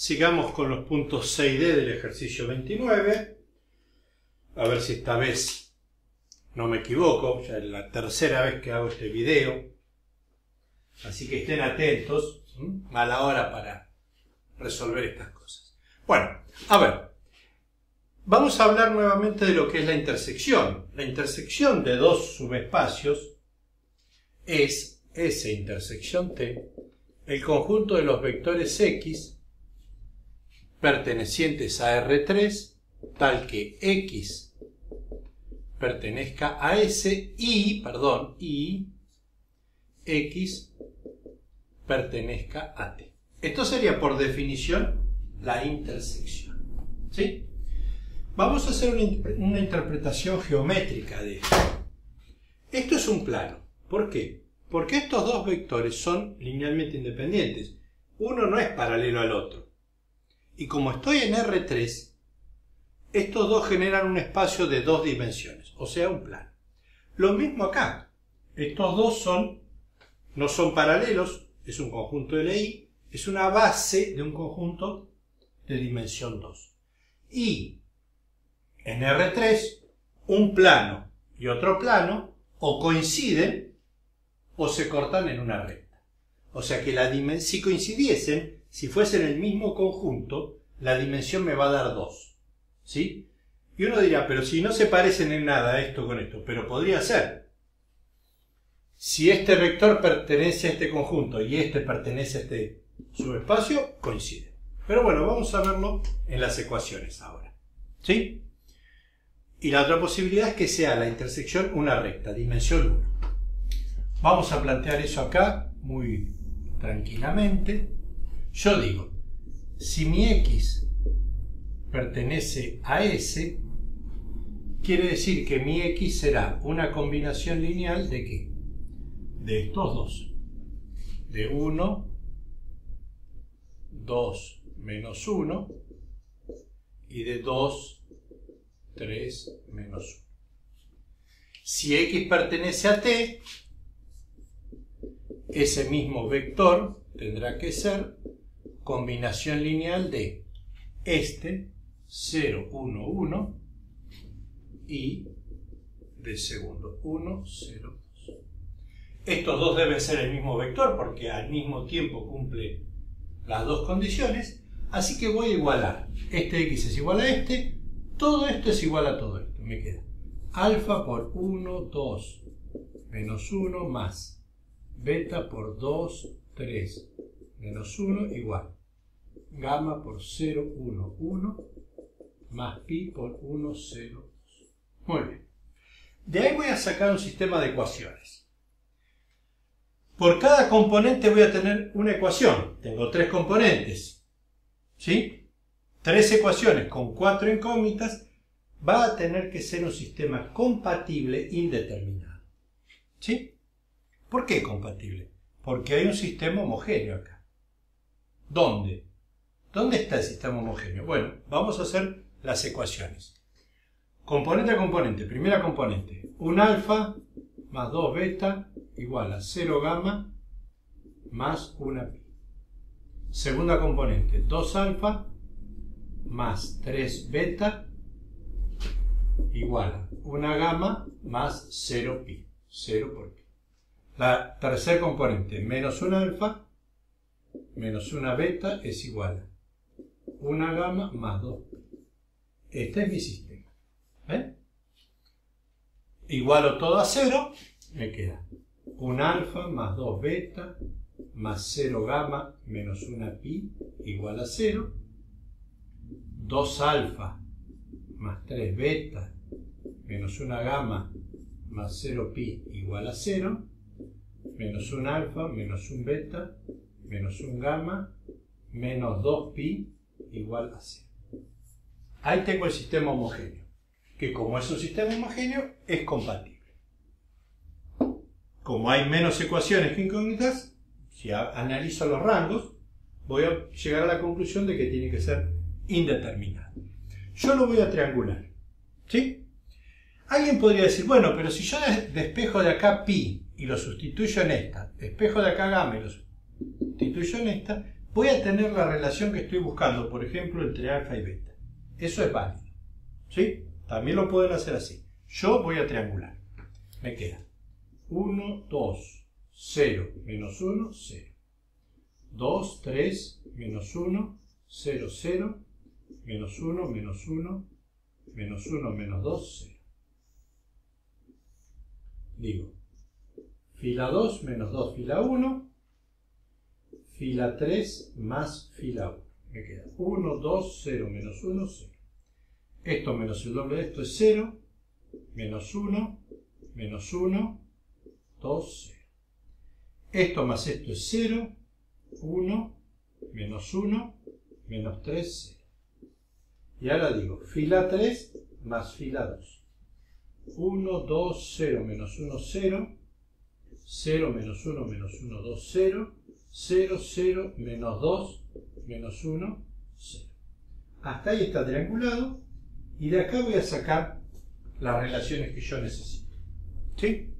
Sigamos con los puntos 6D del ejercicio 29. A ver si esta vez no me equivoco, ya es la tercera vez que hago este video. Así que estén atentos a la hora para resolver estas cosas. Bueno, a ver, vamos a hablar nuevamente de lo que es la intersección. La intersección de dos subespacios es S intersección T, el conjunto de los vectores X pertenecientes a R3, tal que X pertenezca a S y, perdón, y X pertenezca a T. Esto sería por definición la intersección. ¿Sí? Vamos a hacer una, una interpretación geométrica de esto. Esto es un plano. ¿Por qué? Porque estos dos vectores son linealmente independientes. Uno no es paralelo al otro. Y como estoy en R3, estos dos generan un espacio de dos dimensiones, o sea, un plano. Lo mismo acá. Estos dos son, no son paralelos, es un conjunto LI, es una base de un conjunto de dimensión 2. Y en R3, un plano y otro plano o coinciden o se cortan en una recta. O sea que la si coincidiesen, si fuesen el mismo conjunto, la dimensión me va a dar 2. ¿Sí? Y uno dirá, pero si no se parecen en nada esto con esto, pero podría ser. Si este vector pertenece a este conjunto y este pertenece a este subespacio, coinciden. Pero bueno, vamos a verlo en las ecuaciones ahora. ¿Sí? Y la otra posibilidad es que sea la intersección una recta, dimensión 1. Vamos a plantear eso acá muy tranquilamente. Yo digo, si mi x pertenece a S, quiere decir que mi x será una combinación lineal de qué? De estos dos. De 1, 2 menos 1 y de 2, 3 menos 1. Si x pertenece a t, ese mismo vector tendrá que ser combinación lineal de este 0, 1, 1 y del segundo 1, 0, 2. Estos dos deben ser el mismo vector porque al mismo tiempo cumple las dos condiciones, así que voy a igualar. Este x es igual a este, todo esto es igual a todo esto, me queda alfa por 1, 2, menos 1 más beta por 2, 3, menos 1 igual gamma por 0, 1, 1, más pi por 1, 0, 2. Muy bien. De ahí voy a sacar un sistema de ecuaciones. Por cada componente voy a tener una ecuación. Tengo tres componentes. ¿Sí? Tres ecuaciones con cuatro incógnitas. Va a tener que ser un sistema compatible indeterminado. ¿Sí? ¿Por qué compatible? Porque hay un sistema homogéneo acá. ¿Dónde? ¿Dónde está el sistema homogéneo? Bueno, vamos a hacer las ecuaciones. Componente a componente. Primera componente. Un alfa más 2 beta igual a 0 gamma más 1 pi. Segunda componente. 2 alfa más 3 beta igual a 1 gamma más 0 pi. 0 por pi. La tercera componente. Menos 1 alfa menos 1 beta es igual a una gamma más 2. Este es mi sistema. ¿Ven? Igualo todo a 0, me queda un alfa más 2 beta más 0 gamma menos 1 pi igual a 0. 2 alfa más 3 beta menos 1 gamma más 0 pi igual a 0. Menos 1 alfa menos 1 beta menos 1 gamma menos 2 pi igual a 0. Ahí tengo el sistema homogéneo, que como es un sistema homogéneo, es compatible. Como hay menos ecuaciones que incógnitas, si analizo los rangos, voy a llegar a la conclusión de que tiene que ser indeterminado. Yo lo voy a triangular. ¿Sí? Alguien podría decir, bueno, pero si yo despejo de acá pi y lo sustituyo en esta, despejo de acá gamma y lo sustituyo en esta, voy a tener la relación que estoy buscando, por ejemplo, entre alfa y beta. Eso es válido. ¿Sí? También lo pueden hacer así. Yo voy a triangular. Me queda 1, 2, 0, menos 1, 0. 2, 3, menos 1, 0, 0, menos 1, menos 1, menos 1, menos 2, 0. Digo, fila 2 menos 2, fila 1, fila 3 más fila 1. Me queda 1, 2, 0, menos 1, 0. Esto menos el doble de esto es 0, menos 1, menos 1, 2, 0. Esto más esto es 0, 1, menos 1, menos 3, 0. Y ahora digo, fila 3 más fila 2. 1, 2, 0, menos 1, 0. 0, menos 1, menos 1, 2, 0. 0, 0, menos 2, menos 1, 0. Hasta ahí está triangulado. Y de acá voy a sacar las relaciones que yo necesito. ¿Sí?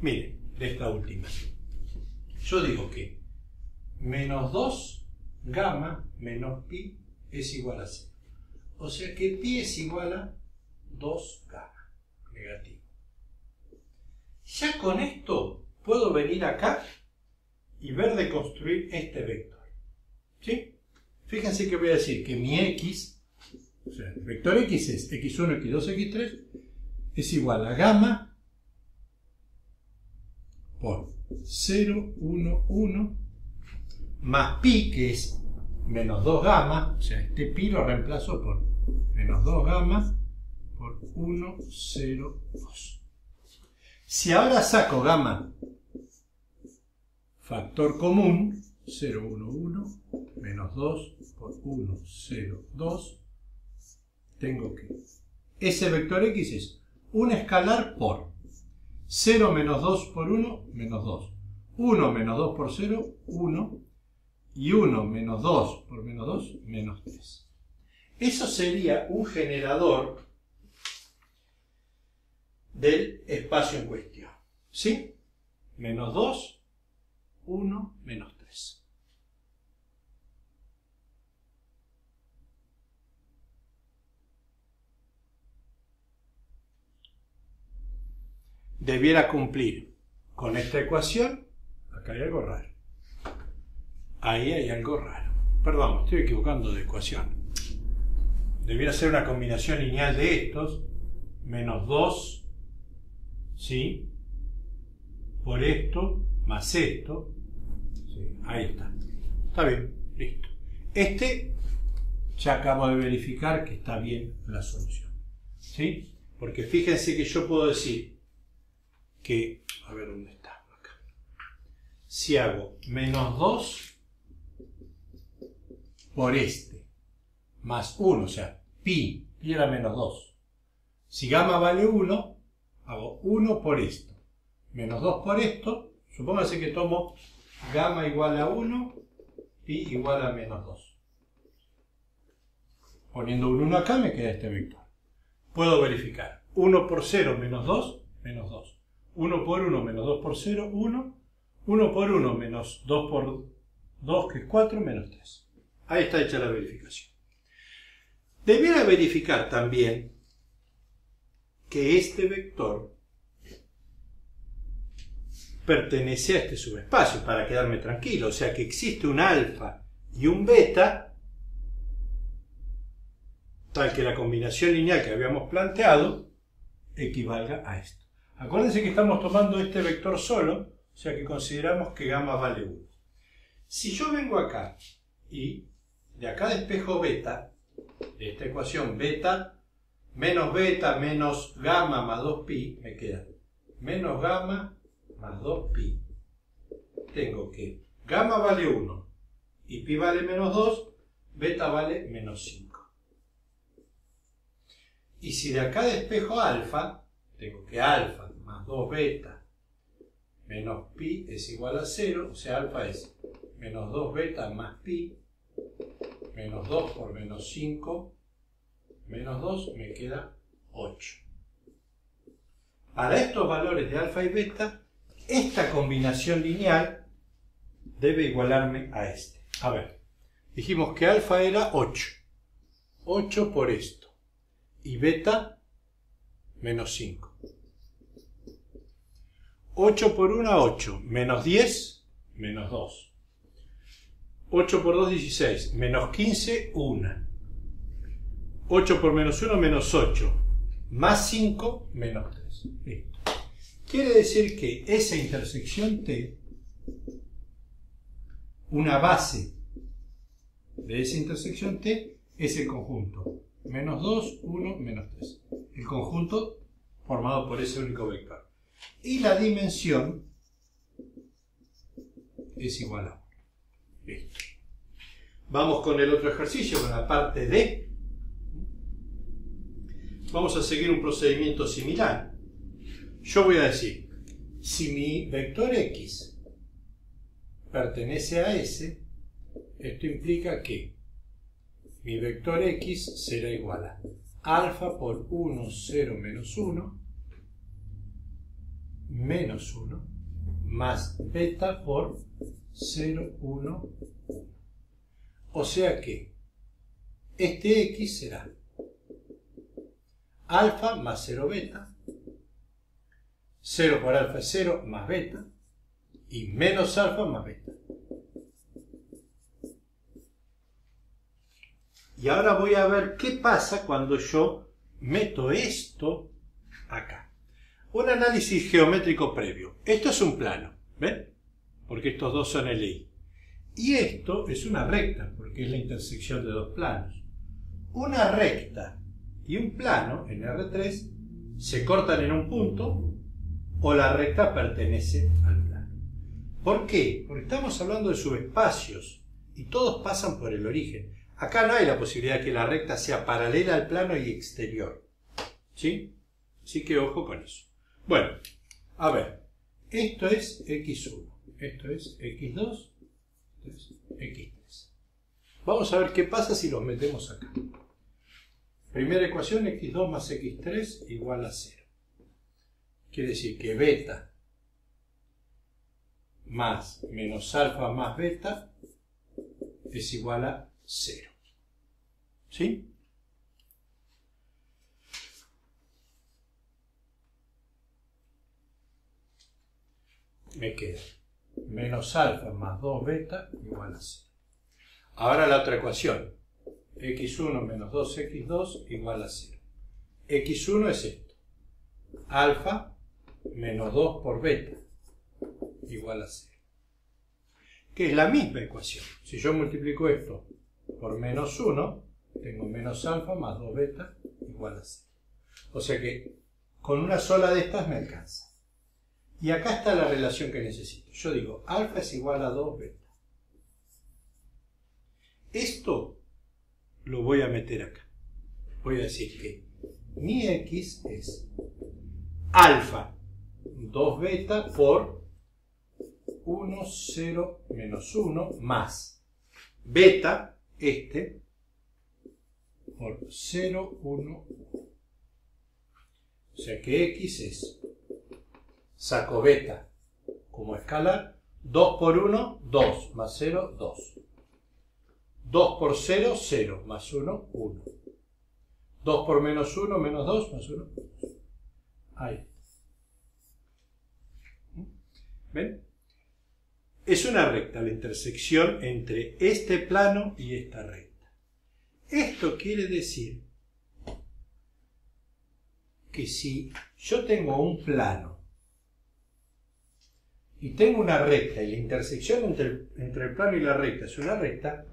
Miren, de esta última. Yo digo que menos 2 gamma menos pi es igual a 0. O sea que pi es igual a 2 gamma negativo. Ya con esto puedo venir acá y ver de construir este vector. ¿Sí? Fíjense que voy a decir que mi x, o sea, el vector x es x1, x2, x3, es igual a gamma por 0, 1, 1, más pi, que es menos 2 gamma, o sea, este pi lo reemplazo por menos 2 gamma por 1, 0, 2. Si ahora saco gamma factor común, 0, 1, 1, menos 2 por 1, 0, 2, tengo que ese vector x es un escalar por 0 menos 2 por 1, menos 2. 1 menos 2 por 0, 1. Y 1 menos 2 por menos 2, menos 3. Eso sería un generador del espacio en cuestión. ¿Sí? Menos 2, 1, menos 3. Debiera cumplir con esta ecuación. Acá hay algo raro. Ahí hay algo raro. Perdón, estoy equivocando de ecuación. Debiera ser una combinación lineal de estos, menos 2, ¿sí? Por esto, más esto. Ahí está. Está bien, listo. Este ya acabo de verificar que está bien la solución. ¿Sí? Porque fíjense que yo puedo decir que, a ver dónde está, acá. Si hago menos 2 por este, más 1, o sea, pi, pi era menos 2. Si gamma vale 1, hago 1 por esto, menos 2 por esto, supóngase que tomo gamma igual a 1, pi igual a menos 2. Poniendo un 1 acá me queda este vector. Puedo verificar 1 por 0 menos 2, menos 2. 1 por 1 menos 2 por 0, 1. 1 por 1 menos 2 por 2, que es 4, menos 3. Ahí está hecha la verificación. Debiera verificar también que este vector pertenece a este subespacio para quedarme tranquilo. O sea que existe un alfa y un beta, tal que la combinación lineal que habíamos planteado equivalga a esto. Acuérdense que estamos tomando este vector solo, o sea que consideramos que gamma vale 1. Si yo vengo acá y de acá despejo beta, de esta ecuación beta menos beta menos gamma más 2pi, me queda menos gamma más 2pi. Tengo que gamma vale 1 y pi vale menos 2, beta vale menos 5. Y si de acá despejo alfa, tengo que alfa más 2 beta menos pi es igual a 0, o sea, alfa es menos 2 beta más pi, menos 2 por menos 5, menos 2 me queda 8. Para estos valores de alfa y beta, esta combinación lineal debe igualarme a este. A ver, Dijimos que alfa era 8. 8 por esto. Y beta menos 5. 8 por 1, 8. Menos 10, menos 2. 8 por 2, 16. Menos 15, 1. 8 por menos 1, menos 8. Más 5, menos 3. Listo. Quiere decir que esa intersección T, una base de esa intersección T, es el conjunto. Menos 2, 1, menos 3. El conjunto formado por ese único vector. Y la dimensión es igual a 1. Listo. Vamos con el otro ejercicio, con la parte D. Vamos a seguir un procedimiento similar. Yo voy a decir, si mi vector x pertenece a S, esto implica que mi vector x será igual a alfa por 1, 0, menos 1, menos 1, más beta por 0, 1, 1. O sea que este x será alfa más 0 beta, 0 por alfa es 0 más beta, y menos alfa más beta. Y ahora voy a ver qué pasa cuando yo meto esto acá. Un análisis geométrico previo. Esto es un plano, ¿ven? Porque estos dos son el I. Y esto es una recta, porque es la intersección de dos planos. Una recta y un plano en R3 se cortan en un punto o la recta pertenece al plano. ¿Por qué? Porque estamos hablando de subespacios y todos pasan por el origen. Acá no hay la posibilidad de que la recta sea paralela al plano y exterior. ¿Sí? Así que ojo con eso. Bueno, a ver, esto es x1, esto es x2, esto es x3. Vamos a ver qué pasa si los metemos acá. Primera ecuación, x2 más x3 igual a 0. Quiere decir que beta más menos alfa más beta es igual a 0. ¿Sí? Me queda menos alfa más 2 beta igual a 0. Ahora la otra ecuación. x1 menos 2x2 igual a 0. x1 es esto. Alfa menos 2 por beta igual a 0. Que es la misma ecuación. Si yo multiplico esto por menos 1, tengo menos alfa más 2 beta igual a 0. O sea que con una sola de estas me alcanza. Y acá está la relación que necesito. Yo digo, alfa es igual a 2 beta. Esto lo voy a meter acá. Voy a decir que mi x es alfa 2 beta por 1, 0, menos 1 más beta, este, por 0, 1, 1. O sea que x es, saco beta como escalar, 2 por 1, 2, más 0, 2. 2 por 0, 0, más 1, 1. 2 por menos 1, menos 2, más 1. Ahí. Es una recta la intersección entre este plano y esta recta. Esto quiere decir que si yo tengo un plano y tengo una recta y la intersección entre el, entre el plano y la recta es una recta,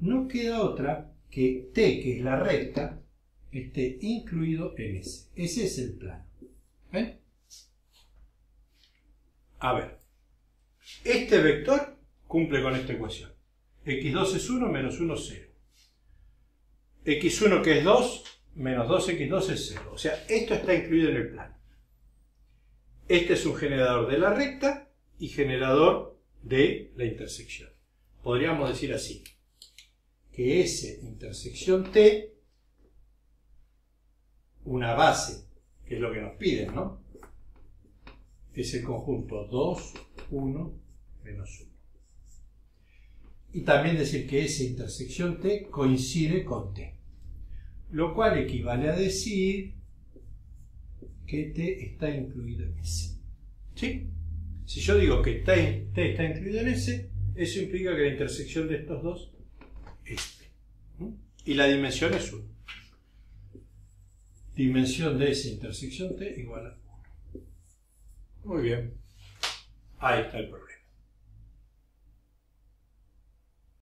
no queda otra que t, que es la recta, esté incluido en ese. Ese es el plano. ¿Ven? A ver, este vector cumple con esta ecuación. x2 es 1, menos 1 es 0. x1 que es 2, menos 2x2 es 0. O sea, esto está incluido en el plano. Este es un generador de la recta y generador de la intersección. Podríamos decir así, que S intersección T, una base, que es lo que nos piden, ¿no? Es el conjunto 2, 1, menos 1. y también decir que esa intersección T coincide con T. Lo cual equivale a decir que T está incluido en S. ¿Sí? Si yo digo que T, está incluido en S, eso implica que la intersección de estos dos es T. Y la dimensión es 1. Dimensión de esa intersección T igual a 1. Muy bien. Ahí está el problema.